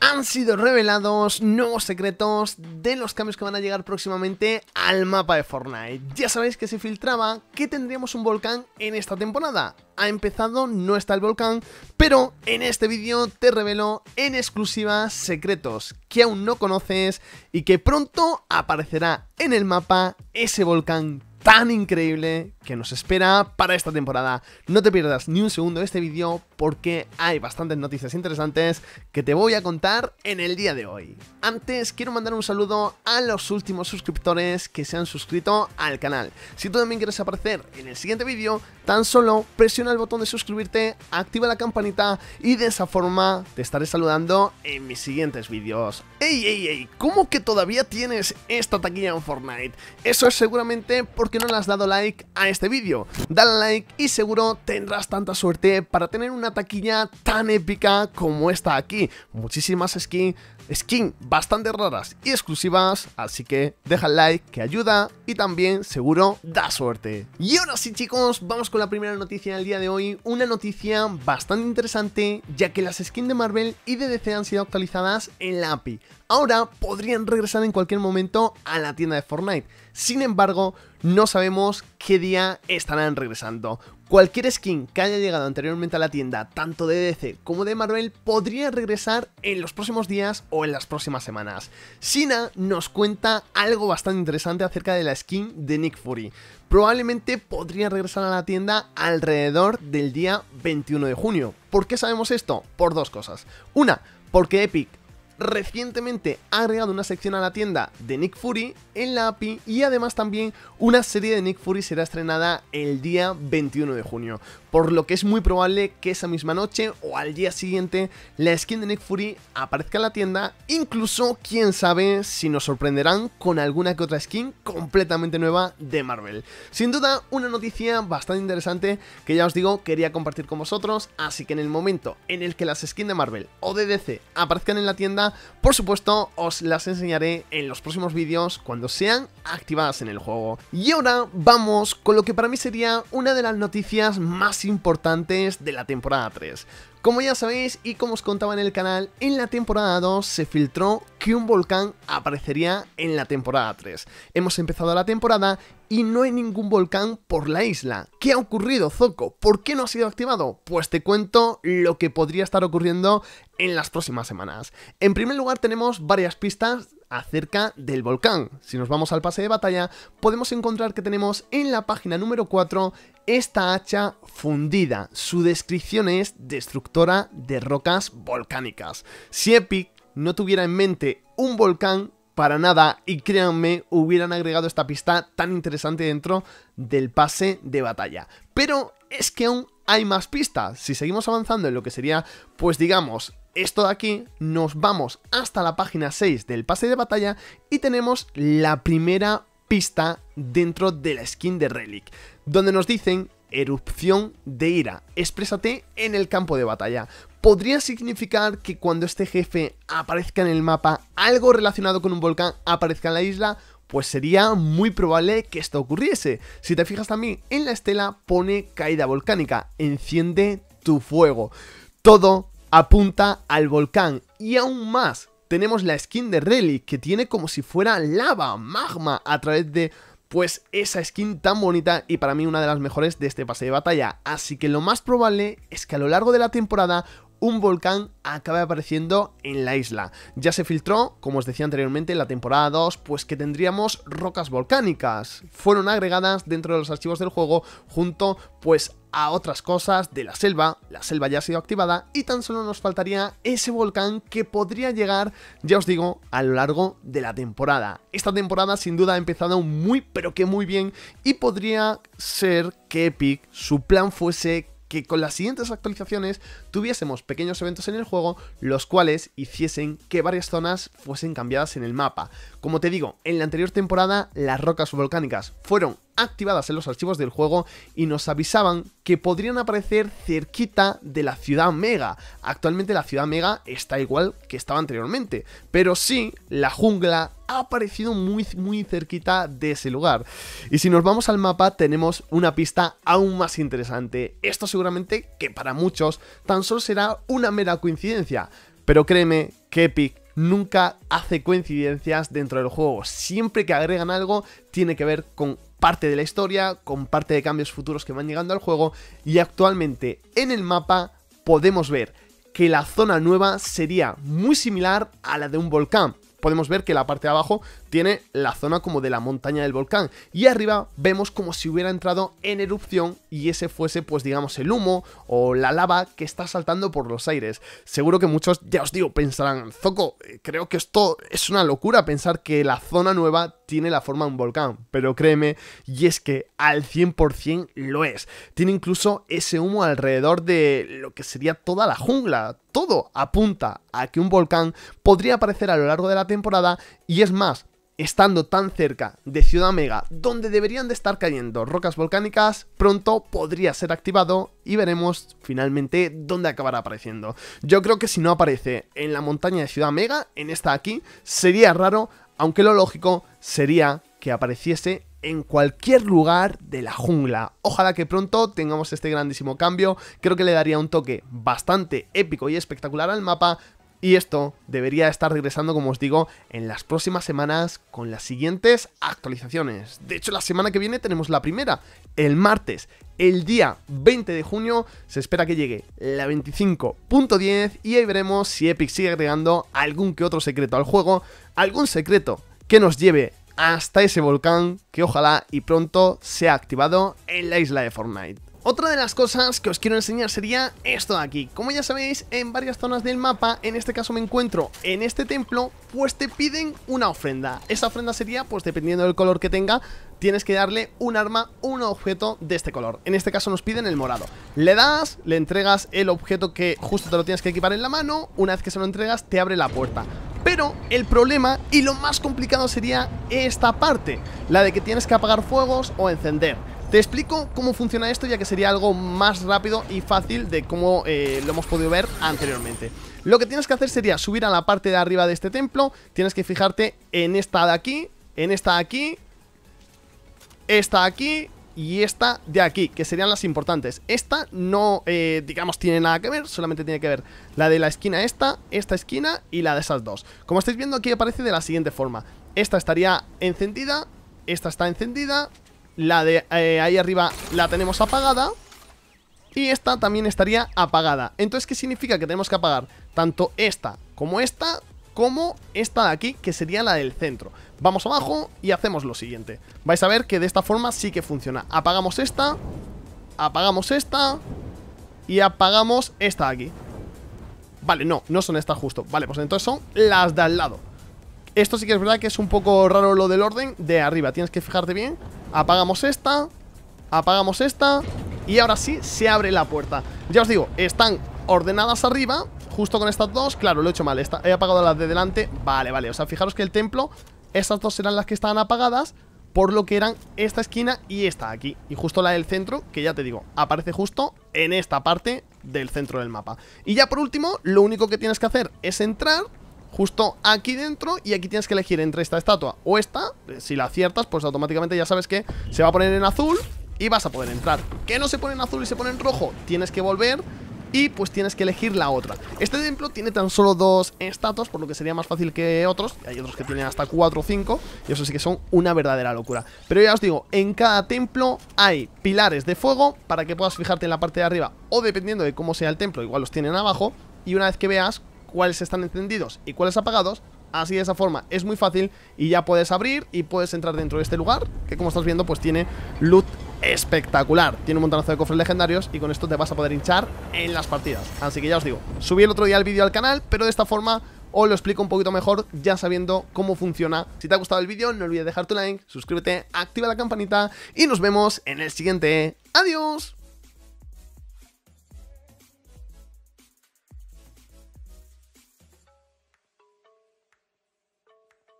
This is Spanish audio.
han sido revelados nuevos secretos de los cambios que van a llegar próximamente al mapa de Fortnite. Ya sabéis que se filtraba que tendríamos un volcán en esta temporada. Ha empezado, no está el volcán, pero en este vídeo te revelo en exclusiva secretos que aún no conoces y que pronto aparecerá en el mapa ese volcán tan increíble que nos espera para esta temporada. No te pierdas ni un segundo de este vídeo porque hay bastantes noticias interesantes que te voy a contar en el día de hoy. Antes quiero mandar un saludo a los últimos suscriptores que se han suscrito al canal. Si tú también quieres aparecer en el siguiente vídeo, tan solo presiona el botón de suscribirte, activa la campanita y de esa forma te estaré saludando en mis siguientes vídeos. ¡Ey, ey, ey! ¿Cómo que todavía tienes esta taquilla en Fortnite? Eso es seguramente porque no le has dado like a este vídeo. Dale like y seguro tendrás tanta suerte para tener una taquilla tan épica como esta aquí. Muchísimas skins, skin bastante raras y exclusivas, así que deja el like que ayuda y también seguro da suerte. Y ahora sí chicos, vamos con la primera noticia del día de hoy, una noticia bastante interesante ya que las skins de Marvel y de DC han sido actualizadas en la API. Ahora podrían regresar en cualquier momento a la tienda de Fortnite. Sin embargo, no sabemos qué día estarán regresando. Cualquier skin que haya llegado anteriormente a la tienda, tanto de DC como de Marvel, podría regresar en los próximos días o en las próximas semanas. Sina nos cuenta algo bastante interesante acerca de la skin de Nick Fury. Probablemente podría regresar a la tienda alrededor del día 21 de junio. ¿Por qué sabemos esto? Por dos cosas. Una, porque Epic recientemente ha agregado una sección a la tienda de Nick Fury en la API y además también una serie de Nick Fury será estrenada el día 21 de junio por lo que es muy probable que esa misma noche o al día siguiente la skin de Nick Fury aparezca en la tienda, incluso quién sabe si nos sorprenderán con alguna que otra skin completamente nueva de Marvel. Sin duda una noticia bastante interesante que ya os digo quería compartir con vosotros, así que en el momento en el que las skins de Marvel o de DC aparezcan en la tienda, por supuesto os las enseñaré en los próximos vídeos cuando sean activadas en el juego. Y ahora vamos con lo que para mí sería una de las noticias más importantes de la temporada 3. Como ya sabéis y como os contaba en el canal, en la temporada 2 se filtró que un volcán aparecería en la temporada 3. Hemos empezado la temporada y no hay ningún volcán por la isla. ¿Qué ha ocurrido, Zoco? ¿Por qué no ha sido activado? Pues te cuento lo que podría estar ocurriendo en las próximas semanas. En primer lugar tenemos varias pistas acerca del volcán. Si nos vamos al pase de batalla, podemos encontrar que tenemos en la página número 4 esta hacha fundida. Su descripción es destructora de rocas volcánicas. Si Epic no tuviera en mente un volcán, para nada, y créanme, hubieran agregado esta pista tan interesante dentro del pase de batalla. Pero es que aún hay más pistas. Si seguimos avanzando en lo que sería, pues digamos, esto de aquí, nos vamos hasta la página 6 del pase de batalla y tenemos la primera pista dentro de la skin de Relic, donde nos dicen erupción de ira, exprésate en el campo de batalla. Podría significar que cuando este jefe aparezca en el mapa, algo relacionado con un volcán aparezca en la isla, pues sería muy probable que esto ocurriese. Si te fijas también en la estela pone caída volcánica, enciende tu fuego. Todo apunta al volcán y aún más tenemos la skin de Relic que tiene como si fuera lava, magma a través de pues esa skin tan bonita y para mí una de las mejores de este pase de batalla. Así que lo más probable es que a lo largo de la temporada un volcán acabe apareciendo en la isla. Ya se filtró, como os decía anteriormente, en la temporada 2, pues que tendríamos rocas volcánicas. Fueron agregadas dentro de los archivos del juego junto pues a otras cosas de la selva, la selva ya ha sido activada y tan solo nos faltaría ese volcán que podría llegar, ya os digo, a lo largo de la temporada. Esta temporada sin duda ha empezado muy pero que muy bien y podría ser que Epic, su plan fuese que con las siguientes actualizaciones tuviésemos pequeños eventos en el juego, los cuales hiciesen que varias zonas fuesen cambiadas en el mapa. Como te digo, en la anterior temporada las rocas volcánicas fueron activadas en los archivos del juego y nos avisaban que podrían aparecer cerquita de la ciudad Mega. Actualmente la ciudad Mega está igual que estaba anteriormente, pero sí, la jungla ha aparecido muy muy cerquita de ese lugar. Y si nos vamos al mapa tenemos una pista aún más interesante. Esto seguramente que para muchos tan solo será una mera coincidencia, pero créeme que Epic nunca hace coincidencias dentro del juego. Siempre que agregan algo tiene que ver con parte de la historia, con parte de cambios futuros que van llegando al juego y actualmente en el mapa podemos ver que la zona nueva sería muy similar a la de un volcán. Podemos ver que la parte de abajo tiene la zona como de la montaña del volcán y arriba vemos como si hubiera entrado en erupción y ese fuese pues digamos el humo o la lava que está saltando por los aires. Seguro que muchos, ya os digo, pensarán, Zoco, eh, creo que esto es una locura pensar que la zona nueva tiene la forma de un volcán, pero créeme, y es que al 100% lo es. Tiene incluso ese humo alrededor de lo que sería toda la jungla, todo apunta a que un volcán podría aparecer a lo largo de la temporada y es más, estando tan cerca de Ciudad Mega, donde deberían de estar cayendo rocas volcánicas, pronto podría ser activado y veremos finalmente dónde acabará apareciendo. Yo creo que si no aparece en la montaña de Ciudad Mega, en esta aquí, sería raro, aunque lo lógico sería que apareciese en cualquier lugar de la jungla. Ojalá que pronto tengamos este grandísimo cambio, creo que le daría un toque bastante épico y espectacular al mapa, y esto debería estar regresando, como os digo, en las próximas semanas con las siguientes actualizaciones. De hecho, la semana que viene tenemos la primera, el martes, el día 20 de junio, se espera que llegue la 25.10 y ahí veremos si Epic sigue agregando algún que otro secreto al juego, algún secreto que nos lleve hasta ese volcán que ojalá y pronto sea activado en la isla de Fortnite. Otra de las cosas que os quiero enseñar sería esto de aquí. Como ya sabéis, en varias zonas del mapa, en este caso me encuentro en este templo, pues te piden una ofrenda. Esa ofrenda sería, pues dependiendo del color que tenga, tienes que darle un arma o un objeto de este color. En este caso nos piden el morado. Le das, le entregas el objeto que justo te lo tienes que equipar en la mano, una vez que se lo entregas te abre la puerta. Pero el problema y lo más complicado sería esta parte, la de que tienes que apagar fuegos o encender. Te explico cómo funciona esto ya que sería algo más rápido y fácil de cómo eh, lo hemos podido ver anteriormente. Lo que tienes que hacer sería subir a la parte de arriba de este templo, tienes que fijarte en esta de aquí, en esta de aquí, esta de aquí y esta de aquí, que serían las importantes. Esta no, eh, digamos, tiene nada que ver, solamente tiene que ver la de la esquina esta, esta esquina y la de esas dos. Como estáis viendo aquí aparece de la siguiente forma. Esta estaría encendida, esta está encendida, la de eh, ahí arriba la tenemos apagada Y esta también estaría apagada. Entonces, ¿qué significa? Que tenemos que apagar tanto esta como esta Como esta de aquí, que sería la del centro Vamos abajo y hacemos lo siguiente. Vais a ver que de esta forma sí que funciona. Apagamos esta Apagamos esta Y apagamos esta de aquí. Vale, no, no son estas justo. Vale, pues entonces son las de al lado. Esto sí que es verdad que es un poco raro lo del orden De arriba, tienes que fijarte bien Apagamos esta Apagamos esta Y ahora sí, se abre la puerta. Ya os digo, están ordenadas arriba Justo con estas dos, claro, lo he hecho mal He apagado las de delante, vale, vale O sea, fijaros que el templo, estas dos eran las que estaban apagadas Por lo que eran esta esquina y esta aquí. Y justo la del centro, que ya te digo Aparece justo en esta parte del centro del mapa. Y ya por último, lo único que tienes que hacer es entrar justo aquí dentro y aquí tienes que elegir entre esta estatua o esta, si la aciertas pues automáticamente ya sabes que se va a poner en azul y vas a poder entrar. ¿Que no se pone en azul y se pone en rojo? Tienes que volver y pues tienes que elegir la otra. Este templo tiene tan solo dos estatuas, por lo que sería más fácil que otros. Hay otros que tienen hasta 4 o 5 y eso sí que son una verdadera locura. Pero ya os digo, en cada templo hay pilares de fuego para que puedas fijarte en la parte de arriba o dependiendo de cómo sea el templo, igual los tienen abajo. Y una vez que veas cuáles están encendidos y cuáles apagados Así de esa forma es muy fácil y ya puedes abrir y puedes entrar dentro de este lugar Que como estás viendo pues tiene loot espectacular. Tiene un montonazo de cofres legendarios y con esto te vas a poder hinchar en las partidas. Así que ya os digo, subí el otro día el vídeo al canal pero de esta forma os lo explico un poquito mejor ya sabiendo cómo funciona. Si te ha gustado el vídeo no olvides dejar tu like, suscríbete, activa la campanita y nos vemos en el siguiente. ¡Adiós!